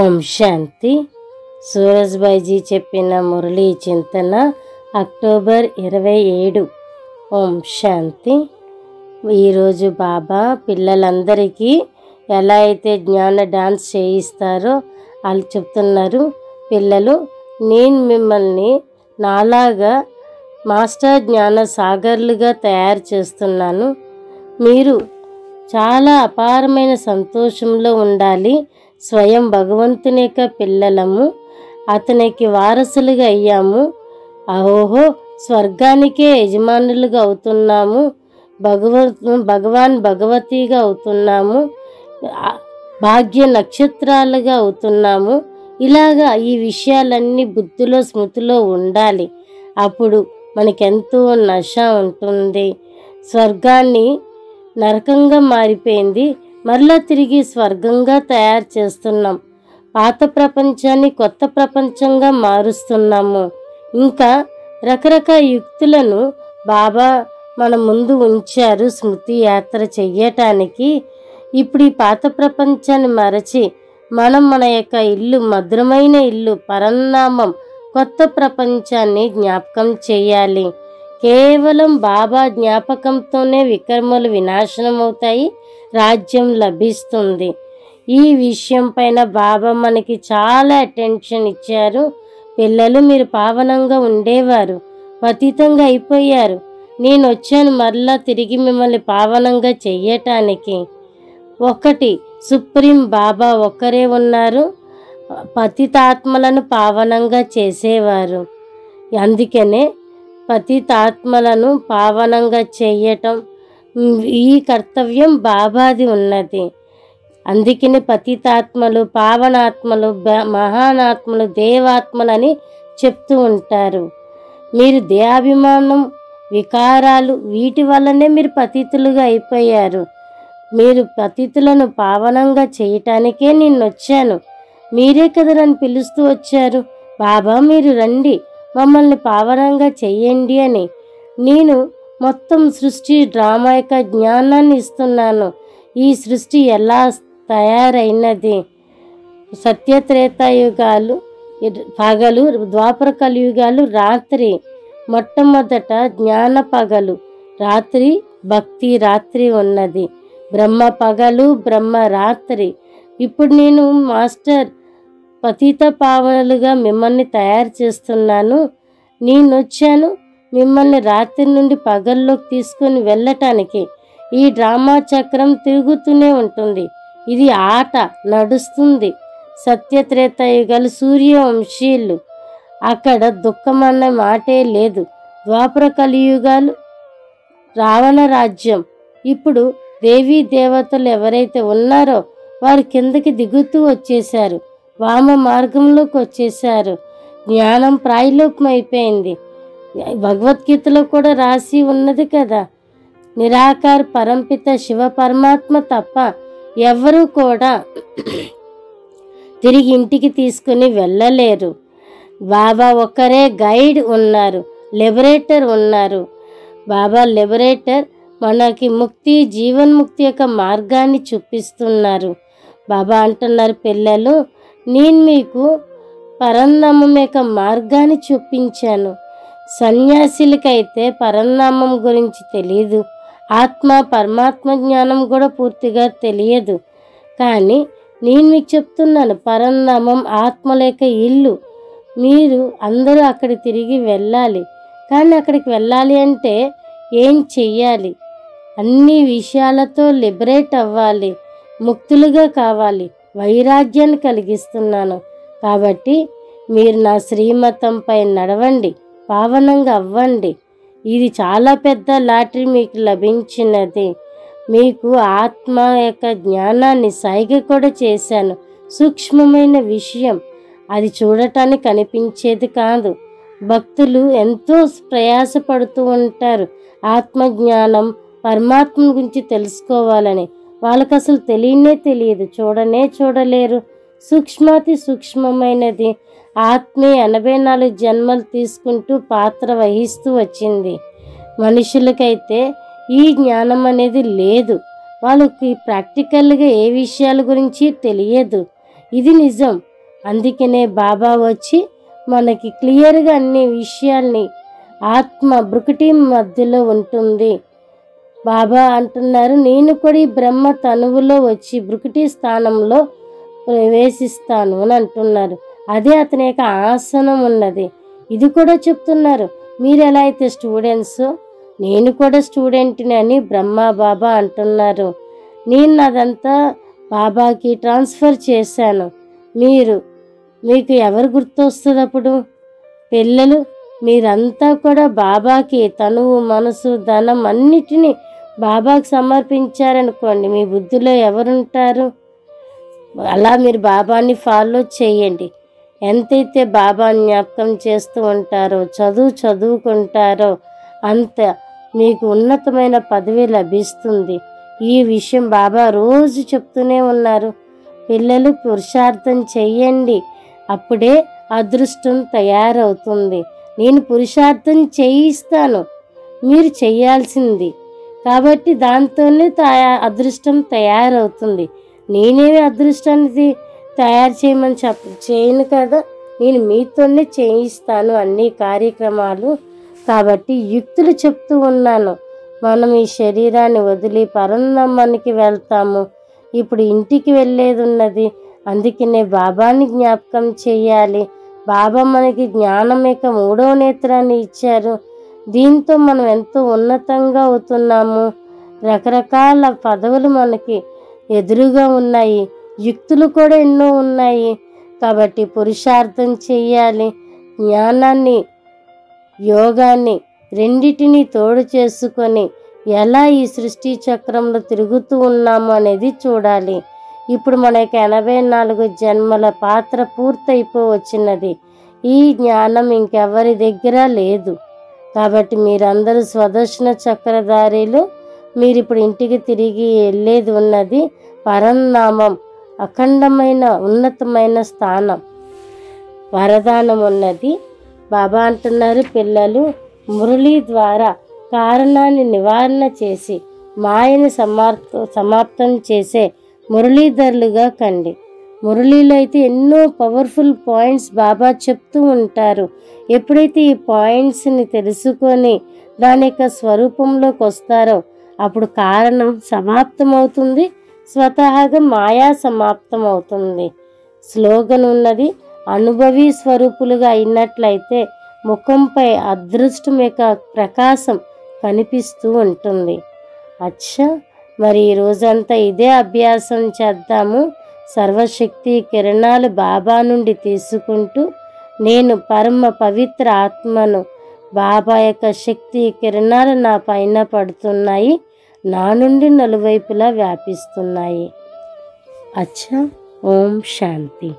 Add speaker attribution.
Speaker 1: ఓం శాంతి. సూరజ్బాయిజీ చెప్పిన మురళీ చింతన అక్టోబర్ ఇరవై ఏడు. ఓం శాంతి. ఈరోజు బాబా పిల్లలందరికీ ఎలా అయితే జ్ఞాన డాన్స్ చేయిస్తారో వాళ్ళు చెప్తున్నారు. పిల్లలు నేను మిమ్మల్ని నాలాగా మాస్టర్ జ్ఞాన సాగర్లుగా తయారు చేస్తున్నాను. మీరు చాలా అపారమైన సంతోషంలో ఉండాలి. స్వయం భగవంతుని యొక్క పిల్లలము అతనికి వారసులుగా అయ్యాము. అహోహో స్వర్గానికే యజమానులుగా అవుతున్నాము. భగవత్ భగవాన్ భగవతిగా అవుతున్నాము. భాగ్య నక్షత్రాలుగా అవుతున్నాము. ఇలాగా ఈ విషయాలన్నీ బుద్ధిలో స్మృతిలో ఉండాలి. అప్పుడు మనకెంతో నశ ఉంటుంది. స్వర్గాన్ని నరకంగా మారిపోయింది. మరలా తిరిగి స్వర్గంగా తయారు చేస్తున్నాం. పాత ప్రపంచాన్ని కొత్త ప్రపంచంగా మారుస్తున్నాము. ఇంకా రకరకాల యుక్తులను బాబా మన ముందు ఉంచారు స్మృతి యాత్ర చెయ్యటానికి. ఇప్పుడు ఈ పాత ప్రపంచాన్ని మరచి మనం మన యొక్క ఇల్లు మధురమైన ఇల్లు పరన్నామం కొత్త ప్రపంచాన్ని జ్ఞాపకం చేయాలి కేవలం బాబా జ్ఞాపకంతోనే వికర్మలు వినాశనం అవుతాయి రాజ్యం లభిస్తుంది. ఈ విషయం పైన బాబా మనకి చాలా అటెన్షన్ ఇచ్చారు. పిల్లలు మీరు పావనంగా ఉండేవారు. పతితంగా అయిపోయారు. నేను వచ్చాను మరలా తిరిగి మిమ్మల్ని పావనంగా చెయ్యటానికి. ఒకటి సుప్రీం బాబా ఒక్కరే ఉన్నారు. పతితాత్మలను పావనంగా చేసేవారు. అందుకనే పతితాత్మలను పావనంగా చేయటం ఈ కర్తవ్యం బాబాది ఉన్నది. అందుకని పతితాత్మలు పావనాత్మలు బ- మహానాత్మలు దేవాత్మలని చెప్తూ ఉంటారు. మీరు దేహాభిమానం వికారాలు వీటి వల్లనే మీరు పతితులుగా అయిపోయారు. మీరు పతితులను పావనంగా చేయటానికే నేను వచ్చాను మీరే కదా నన్ను పిలుస్తూ వచ్చారు. బాబా మీరు రండి. మమ్మల్ని పావనంగా చెయ్యండి అని. నేను మొత్తం సృష్టి డ్రామా యొక్క జ్ఞానాన్ని ఇస్తున్నాను. ఈ సృష్టి ఎలా తయారైనది? సత్యత్రేతాయుగాలు పగలు ద్వాపర కలియుగాలు రాత్రి. మొట్టమొదట జ్ఞాన పగలు రాత్రి భక్తి రాత్రి ఉన్నది. బ్రహ్మ పగలు బ్రహ్మ రాత్రి. ఇప్పుడు నేను మాస్టర్ పతిత పావనలుగా మిమ్మల్ని తయారు చేస్తున్నాను. నేను వచ్చాను మిమ్మల్ని రాత్రి నుండి పగల్లోకి తీసుకొని వెళ్ళటానికి ఈ డ్రామా చక్రం తిరుగుతూనే ఉంటుంది. ఇది ఆట నడుస్తుంది. సత్యత్రేతాయుగాలు సూర్యవంశీయులు. అక్కడ దుఃఖం అన్న మాటే లేదు. ద్వాపర కలియుగాలు రావణ రాజ్యం. ఇప్పుడు దేవీ దేవతలు ఎవరైతే ఉన్నారో వారు కిందకి దిగుతూ వచ్చేశారు. వామ మార్గంలోకి వచ్చేశారు. జ్ఞానం ప్రాయలోపం అయిపోయింది భగవద్గీతలో కూడా రాసి ఉన్నది కదా. నిరాకార్ పరంపిత శివ పరమాత్మ తప్ప ఎవరు కూడా తిరిగి ఇంటికి తీసుకుని వెళ్ళలేరు. బాబా ఒక్కరే గైడ్ ఉన్నారు లిబరేటర్ ఉన్నారు. బాబా లిబరేటర్ మనకి ముక్తి జీవన్ముక్తి యొక్క మార్గాన్ని చూపిస్తున్నారు. బాబా అంటున్నారు పిల్లలు నేను మీకు పరంధామం యొక్క మార్గాన్ని చూపించాను. సన్యాసులకైతే పరంధామం గురించి తెలియదు ఆత్మ పరమాత్మ జ్ఞానం కూడా పూర్తిగా తెలియదు. కానీ నేను మీకు చెప్తున్నాను పరంధామం ఆత్మ లేక ఇల్లు. మీరు అందరూ అక్కడ తిరిగి వెళ్ళాలి. కానీ అక్కడికి వెళ్ళాలి అంటే ఏం చెయ్యాలి? అన్ని విషయాలతో లిబరేట్ అవ్వాలి. ముక్తులుగా కావాలి. వైరాగ్యాన్ని కలిగిస్తున్నాను. కాబట్టి మీరు నా శ్రీమతంపై నడవండి. పావనంగా అవ్వండి. ఇది చాలా పెద్ద లాటరీ మీకు లభించినది. మీకు ఆత్మ యొక్క జ్ఞానాన్ని సైగ కూడా చేశాను. సూక్ష్మమైన విషయం. అది చూడటానికి కనిపించేది కాదు. భక్తులు ఎంతో ప్రయాసపడుతూ ఉంటారు. ఆత్మజ్ఞానం పరమాత్మ గురించి తెలుసుకోవాలని. వాళ్ళకి అసలు తెలియనే తెలియదు. చూడనే చూడలేరు. సూక్ష్మాతి సూక్ష్మమైనది. ఆత్మే ఎనభై నాలుగు జన్మలు తీసుకుంటూ పాత్ర వహిస్తూ వచ్చింది. మనుషులకైతే ఈ జ్ఞానం అనేది లేదు. వాళ్ళకి ప్రాక్టికల్గా ఏ విషయాల గురించి తెలియదు. ఇది నిజం. అందుకనే బాబా వచ్చి మనకి క్లియర్గా అన్ని విషయాల్ని ఆత్మ బ్రుకటి మధ్యలో ఉంటుంది. బాబా అంటున్నారు నేను కూడా ఈ బ్రహ్మ తనువులో వచ్చి బ్రుకటి స్థానంలో ప్రవేశిస్తాను అని అంటున్నారు. అదే అతని యొక్క ఆసనం ఉన్నది. ఇది కూడా చెప్తున్నారు. మీరు ఎలా అయితే స్టూడెంట్స్ నేను కూడా స్టూడెంట్ని అని బ్రహ్మ బాబా అంటున్నారు. నేను అదంతా బాబాకి ట్రాన్స్ఫర్ చేశాను. మీరు మీకు ఎవరు గుర్తొస్తుంది అప్పుడు? పిల్లలు మీరంతా కూడా బాబాకి తనువు మనసు ధనం అన్నిటినీ బాబాకి సమర్పించారనుకోండి మీ బుద్ధిలో ఎవరుంటారు? అలా మీరు బాబాని ఫాలో చేయండి. ఎంతైతే బాబా జ్ఞాపకం చేస్తూ ఉంటారో చదువు చదువుకుంటారో అంత మీకు ఉన్నతమైన పదవి లభిస్తుంది. ఈ విషయం బాబా రోజు చెప్తూనే ఉన్నారు. పిల్లలు పురుషార్థం చెయ్యండి అప్పుడే అదృష్టం తయారవుతుంది. నేను పురుషార్థం చేయిస్తాను. మీరు చేయాల్సింది. కాబట్టి దాంతోనే తయా అదృష్టం తయారవుతుంది. నేనేమి అదృష్టాన్ని తయారు చేయమని చెప్ప చేయను కదా. నేను మీతోనే చేయిస్తాను అన్ని కార్యక్రమాలు. కాబట్టి యుక్తులు చెప్తూ ఉన్నాను. మనం ఈ శరీరాన్ని వదిలి పరందమ్మనికి వెళ్తాము. ఇప్పుడు ఇంటికి వెళ్ళేది ఉన్నది. అందుకనే బాబాని జ్ఞాపకం చేయాలి. బాబా మనకి జ్ఞానం యొక్క మూడవ నేత్రాన్ని ఇచ్చారు. దీంతో మనం ఎంతో ఉన్నతంగా అవుతున్నాము. రకరకాల పదవులు మనకి ఎదురుగా ఉన్నాయి. యుక్తులు కూడా ఎన్నో ఉన్నాయి. కాబట్టి పురుషార్థం చెయ్యాలి జ్ఞానాన్ని యోగాన్ని రెండిటిని తోడు చేసుకొని ఎలా ఈ సృష్టి చక్రంలో తిరుగుతూ ఉన్నాము అనేది చూడాలి. ఇప్పుడు మన యొక్క ఎనభై నాలుగు జన్మల పాత్ర పూర్తయిపోవచ్చినది. ఈ జ్ఞానం ఇంకెవరి దగ్గర లేదు. కాబట్టి మీరందరూ స్వదర్శన చక్రధారీలు మీరు ఇప్పుడు ఇంటికి తిరిగి వెళ్ళేది ఉన్నది పరంనామం అఖండమైన ఉన్నతమైన స్థానం. వరదానం ఉన్నది. బాబా అంటున్నారు పిల్లలు మురళి ద్వారా కారణాన్ని నివారణ చేసి మాయని సమాప్త సమాప్తం చేసే మురళీధరులుగా కండి. మురళీలో అయితే ఎన్నో పవర్ఫుల్ పాయింట్స్ బాబా చెప్తూ ఉంటారు. ఎప్పుడైతే ఈ పాయింట్స్ని తెలుసుకొని దాని యొక్క స్వరూపంలోకి వస్తారో అప్పుడు కారణం సమాప్తమవుతుంది. స్వతహాగా మాయా సమాప్తం అవుతుంది స్లోగన్ ఉన్నది అనుభవీ స్వరూపులుగా అయినట్లయితే ముఖంపై అదృష్టం యొక్క ప్రకాశం కనిపిస్తూ ఉంటుంది. అచ్చా! మరి ఈ రోజంతా ఇదే అభ్యాసం చేద్దాము. సర్వశక్తి కిరణాలు బాబా నుండి తీసుకుంటూ నేను పరమ పవిత్ర ఆత్మను బాబా యొక్క శక్తి కిరణాలు నా పైన పడుతున్నాయి. నా నుండి నలువైపులా వ్యాపిస్తున్నాయి. అచ్చా ఓం శాంతి.